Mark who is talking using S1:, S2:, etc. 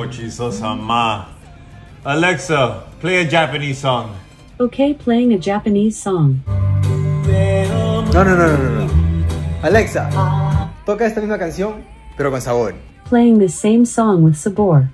S1: Gochiso-sama. Alexa, play a Japanese song.
S2: Okay, playing a Japanese song.
S3: No, no, no, no, no. Alexa, toca esta misma canción, pero con sabor.
S2: Playing the same song with sabor.